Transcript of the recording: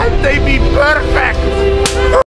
Can't they be perfect?